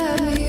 love.